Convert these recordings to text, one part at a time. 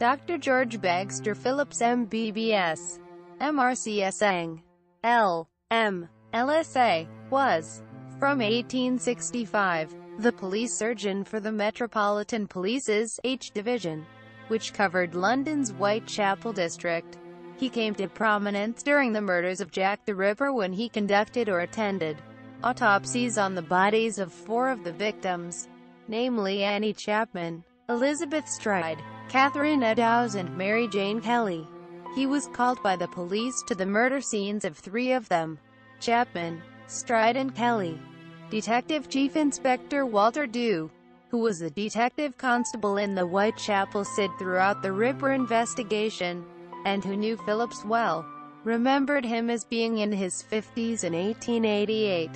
Dr. George Bagster Phillips MBBS, MRCSang, L. M. LSA, was, from 1865, the police surgeon for the Metropolitan Police's H Division, which covered London's Whitechapel district. He came to prominence during the murders of Jack the Ripper when he conducted or attended autopsies on the bodies of four of the victims, namely Annie Chapman, Elizabeth Stride, Catherine Eddowes and Mary Jane Kelly. He was called by the police to the murder scenes of three of them, Chapman, Stride and Kelly. Detective Chief Inspector Walter Dew, who was a detective constable in the Whitechapel CID throughout the Ripper investigation, and who knew Phillips well, remembered him as being in his 50s in 1888.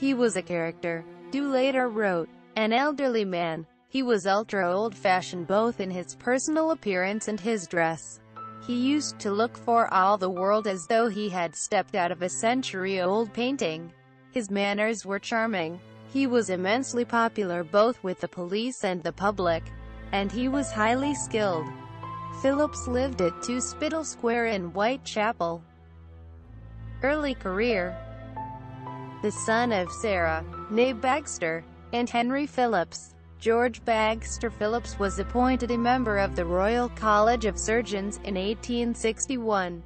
He was a character, Dew later wrote, an elderly man. He was ultra old-fashioned both in his personal appearance and his dress. He used to look for all the world as though he had stepped out of a century-old painting. His manners were charming. He was immensely popular both with the police and the public, and he was highly skilled. Phillips lived at 2 Spital Square in Whitechapel. Early career The son of Sarah, née Bagster, and Henry Phillips, George Bagster Phillips was appointed a member of the Royal College of Surgeons in 1861.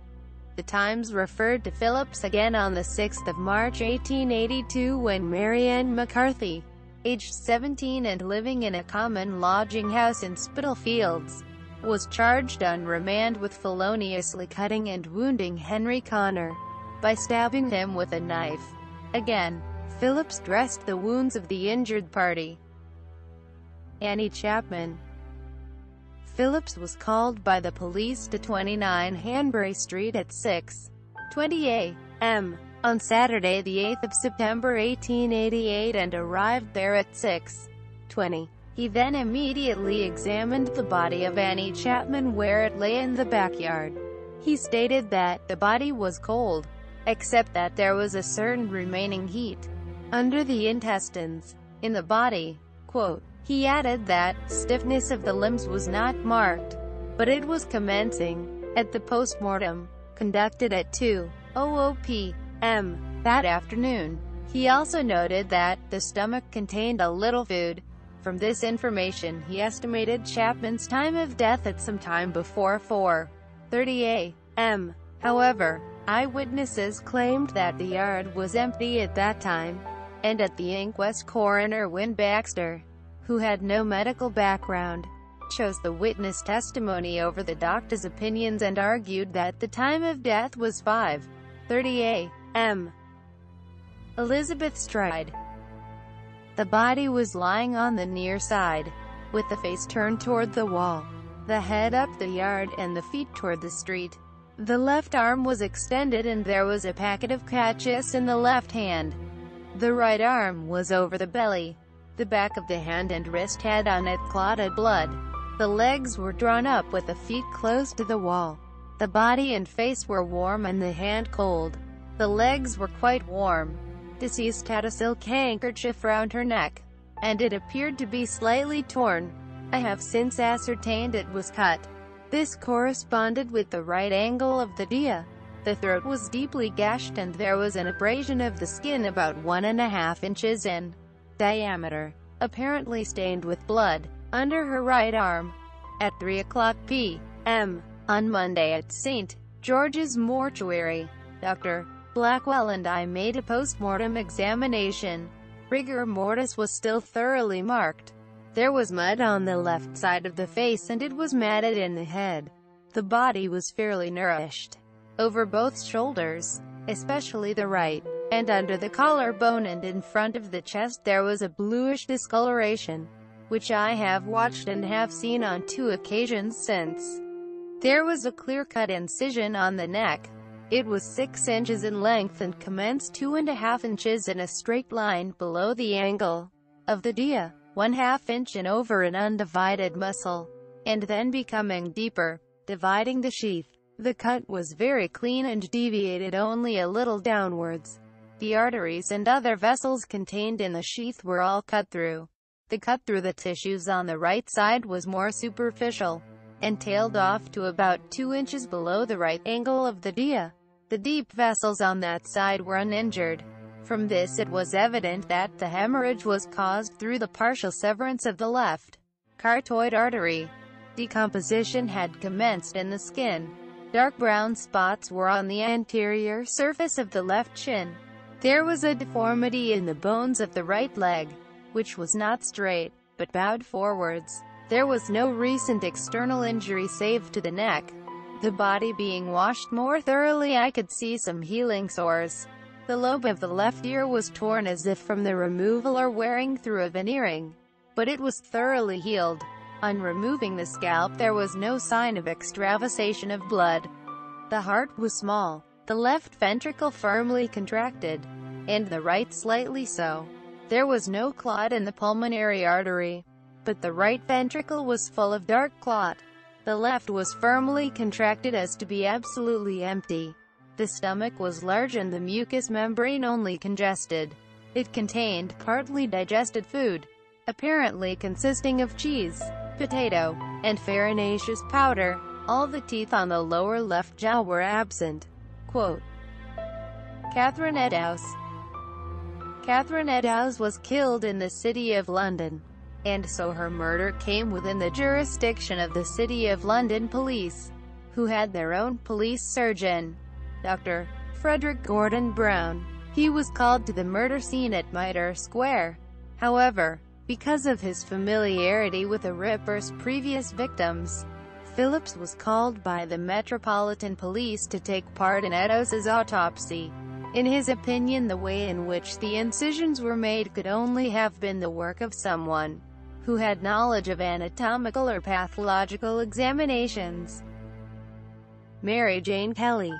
The Times referred to Phillips again on 6 March 1882 when Marianne McCarthy, aged 17 and living in a common lodging house in Spitalfields, was charged on remand with feloniously cutting and wounding Henry Connor by stabbing him with a knife. Again, Phillips dressed the wounds of the injured party. Annie Chapman Phillips was called by the police to 29 Hanbury Street at 6.20 a.m. on Saturday, the 8th of September 1888 and arrived there at 6.20. He then immediately examined the body of Annie Chapman where it lay in the backyard. He stated that the body was cold, except that there was a certain remaining heat under the intestines in the body. Quote, he added that, stiffness of the limbs was not marked, but it was commencing, at the postmortem, conducted at 2.00 p.m. that afternoon. He also noted that, the stomach contained a little food. From this information he estimated Chapman's time of death at some time before 4.30 a.m. However, eyewitnesses claimed that the yard was empty at that time, and at the inquest coroner Wynne Baxter who had no medical background, chose the witness testimony over the doctor's opinions and argued that the time of death was 5.30 a.m. Elizabeth Stride The body was lying on the near side, with the face turned toward the wall, the head up the yard and the feet toward the street. The left arm was extended and there was a packet of cachous in the left hand. The right arm was over the belly. The back of the hand and wrist had on it clotted blood. The legs were drawn up with the feet close to the wall. The body and face were warm and the hand cold. The legs were quite warm. Deceased had a silk handkerchief round her neck, and it appeared to be slightly torn. I have since ascertained it was cut. This corresponded with the right angle of the dia. The throat was deeply gashed and there was an abrasion of the skin about one and a half inches in diameter, apparently stained with blood, under her right arm. At 3 o'clock p.m. on Monday at St. George's Mortuary, Dr. Blackwell and I made a post-mortem examination. Rigor mortis was still thoroughly marked. There was mud on the left side of the face and it was matted in the head. The body was fairly nourished. Over both shoulders, especially the right, and under the collarbone and in front of the chest there was a bluish discoloration, which I have watched and have seen on two occasions since. There was a clear-cut incision on the neck. It was six inches in length and commenced two and a half inches in a straight line below the angle of the dia, one half inch in over an undivided muscle, and then becoming deeper, dividing the sheath. The cut was very clean and deviated only a little downwards. The arteries and other vessels contained in the sheath were all cut through. The cut through the tissues on the right side was more superficial. and tailed off to about 2 inches below the right angle of the dia. The deep vessels on that side were uninjured. From this it was evident that the hemorrhage was caused through the partial severance of the left carotid artery. Decomposition had commenced in the skin. Dark brown spots were on the anterior surface of the left shin. There was a deformity in the bones of the right leg, which was not straight, but bowed forwards. There was no recent external injury save to the neck. The body being washed more thoroughly I could see some healing sores. The lobe of the left ear was torn as if from the removal or wearing through a veneering. But it was thoroughly healed. On removing the scalp there was no sign of extravasation of blood. The heart was small, the left ventricle firmly contracted, and the right slightly so. There was no clot in the pulmonary artery but the right ventricle was full of dark clot. The left was firmly contracted as to be absolutely empty. The stomach was large and the mucous membrane only congested. It contained partly digested food, apparently consisting of cheese, potato, and farinaceous powder. All the teeth on the lower left jaw were absent. Quote, Catherine Eddowes Catherine Eddowes was killed in the City of London and so her murder came within the jurisdiction of the City of London Police, who had their own police surgeon, Dr. Frederick Gordon Brown. He was called to the murder scene at Mitre Square. However, because of his familiarity with the Ripper's previous victims, Phillips was called by the Metropolitan Police to take part in Eddowes's autopsy. In his opinion the way in which the incisions were made could only have been the work of someone who had knowledge of anatomical or pathological examinations. Mary Jane Kelly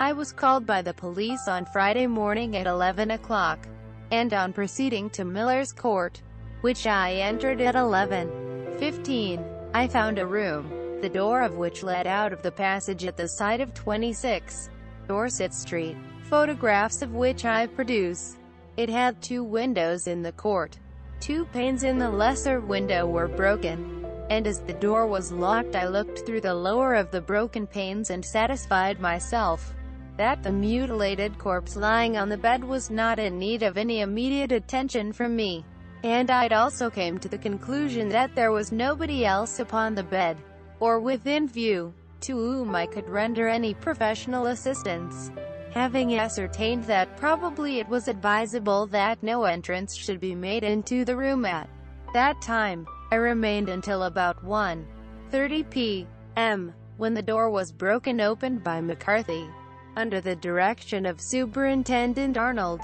I was called by the police on Friday morning at 11 o'clock, and on proceeding to Miller's Court, which I entered at 11.15, I found a room, the door of which led out of the passage at the side of 26 Dorset Street, photographs of which I produce. It had two windows in the court, Two panes in the lesser window were broken, and as the door was locked I looked through the lower of the broken panes and satisfied myself that the mutilated corpse lying on the bed was not in need of any immediate attention from me. And I'd also came to the conclusion that there was nobody else upon the bed, or within view, to whom I could render any professional assistance. Having ascertained that probably it was advisable that no entrance should be made into the room at that time, I remained until about 1.30 p.m., when the door was broken open by McCarthy, under the direction of Superintendent Arnold.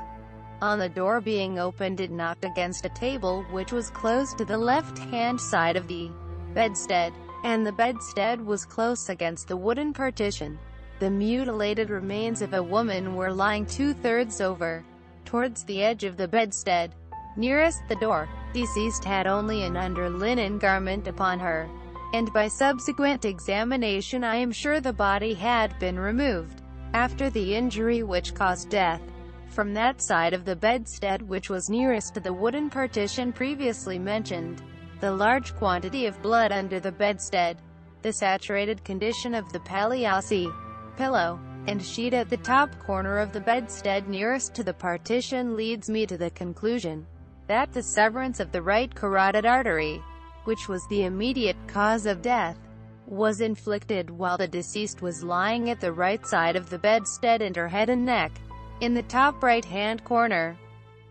On the door being opened it knocked against a table which was close to the left-hand side of the bedstead, and the bedstead was close against the wooden partition. The mutilated remains of a woman were lying two-thirds over, towards the edge of the bedstead. Nearest the door, deceased had only an under-linen garment upon her, and by subsequent examination I am sure the body had been removed, after the injury which caused death, from that side of the bedstead which was nearest to the wooden partition previously mentioned. The large quantity of blood under the bedstead, the saturated condition of the palliasse, pillow, and sheet at the top corner of the bedstead nearest to the partition leads me to the conclusion that the severance of the right carotid artery, which was the immediate cause of death, was inflicted while the deceased was lying at the right side of the bedstead and her head and neck, in the top right-hand corner.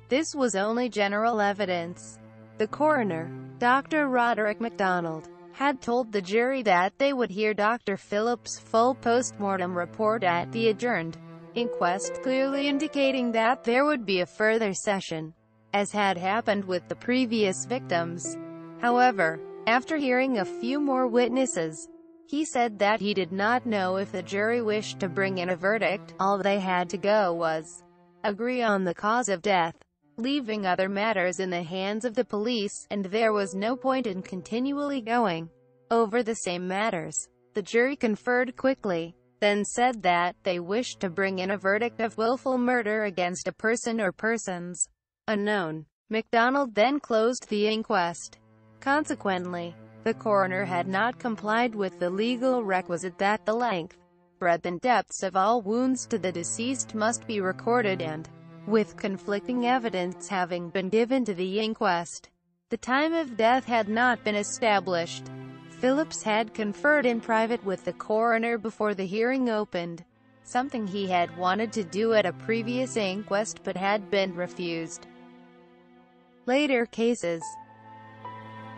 This was only general evidence. The coroner, Dr. Roderick MacDonald, had told the jury that they would hear Dr. Phillips' full post-mortem report at the adjourned inquest, clearly indicating that there would be a further session, as had happened with the previous victims. However, after hearing a few more witnesses, he said that he did not know if the jury wished to bring in a verdict, all they had to go was agree on the cause of death leaving other matters in the hands of the police, and there was no point in continually going over the same matters. The jury conferred quickly, then said that they wished to bring in a verdict of willful murder against a person or persons unknown. MacDonald then closed the inquest. Consequently, The coroner had not complied with the legal requisite that the length, breadth and depths of all wounds to the deceased must be recorded and, with conflicting evidence having been given to the inquest, the time of death had not been established. Phillips had conferred in private with the coroner before the hearing opened, something he had wanted to do at a previous inquest but had been refused. Later cases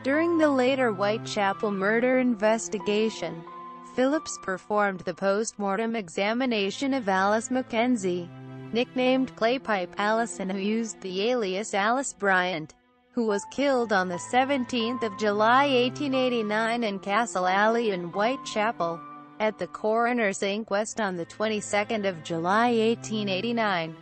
During the later Whitechapel murder investigation, Phillips performed the post-mortem examination of Alice Mackenzie, nicknamed Claypipe Allison who used the alias Alice Bryant, who was killed on the 17th of July 1889 in Castle Alley in Whitechapel, at the coroner's inquest on the 22nd of July 1889.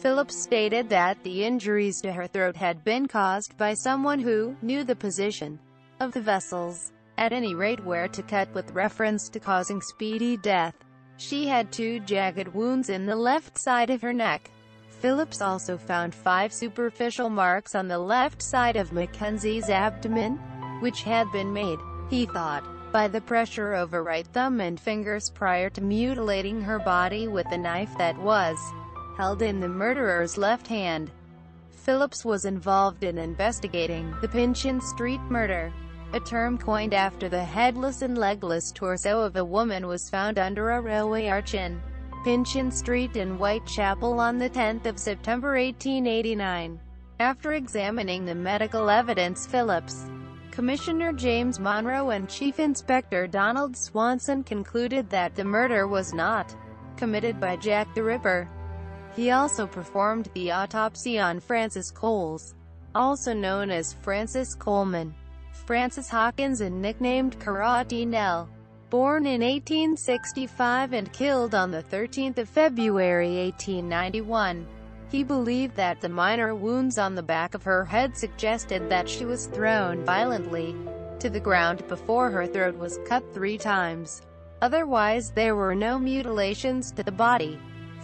Phillips stated that the injuries to her throat had been caused by someone who knew the position of the vessels at any rate where to cut with reference to causing speedy death. She had two jagged wounds in the left side of her neck. Phillips also found five superficial marks on the left side of Mackenzie's abdomen, which had been made, he thought, by the pressure of her right thumb and fingers prior to mutilating her body with the knife that was held in the murderer's left hand. Phillips was involved in investigating the Pinchin Street murder. A term coined after the headless and legless torso of a woman was found under a railway arch in Pinchin Street in Whitechapel on 10 September 1889. After examining the medical evidence Phillips, Commissioner James Monro and Chief Inspector Donald Swanson concluded that the murder was not committed by Jack the Ripper. He also performed the autopsy on Frances Coles, also known as Frances Coleman. Frances Hawkins and nicknamed Carrotty Nell. Born in 1865 and killed on 13 February 1891. He believed that the minor wounds on the back of her head suggested that she was thrown violently to the ground before her throat was cut three times. Otherwise there were no mutilations to the body.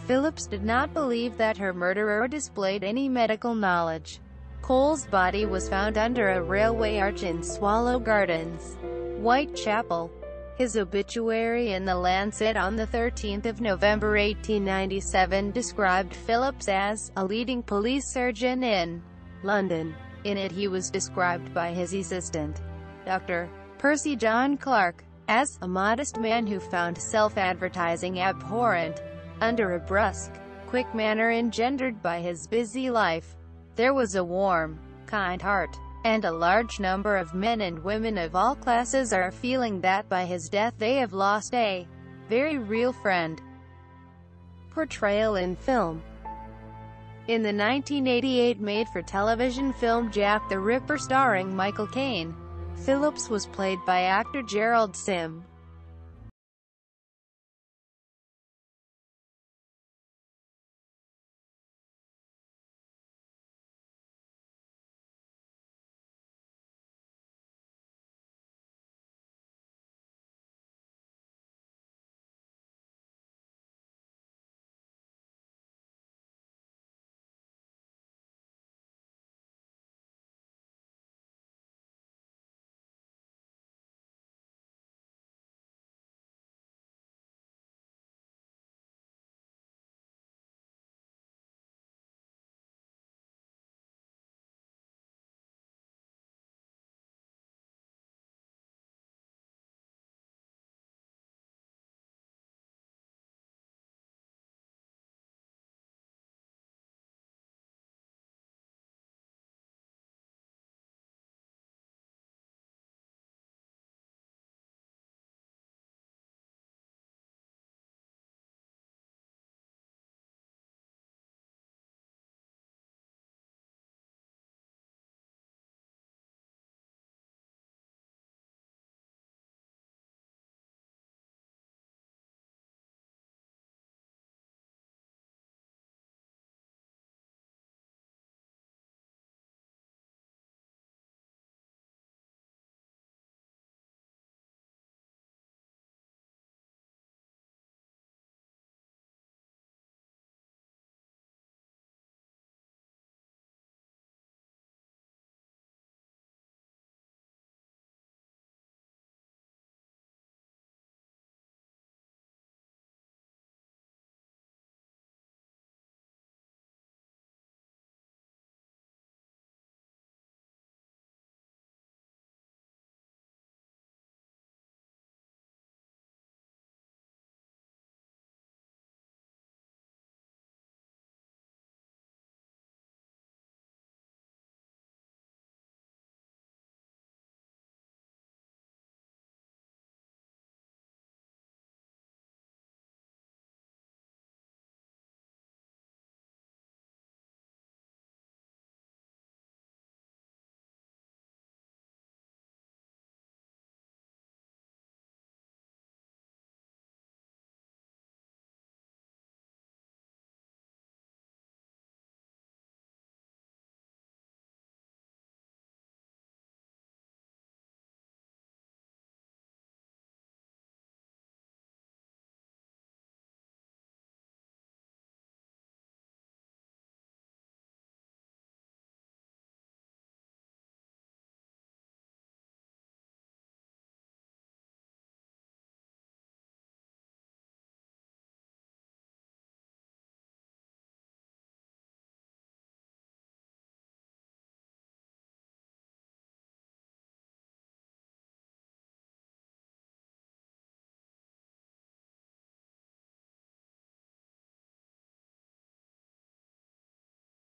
Phillips did not believe that her murderer displayed any medical knowledge. Cole's body was found under a railway arch in Swallow Gardens, Whitechapel. His obituary in The Lancet on 13 November 1897 described Phillips as a leading police surgeon in London. In it he was described by his assistant, Dr. Percy John Clark, as a modest man who found self-advertising abhorrent, under a brusque, quick manner engendered by his busy life. There was a warm, kind heart, and a large number of men and women of all classes are feeling that by his death they have lost a very real friend. Portrayal in film In the 1988 made-for-television film Jack the Ripper starring Michael Caine, Phillips was played by actor Gerald Sim.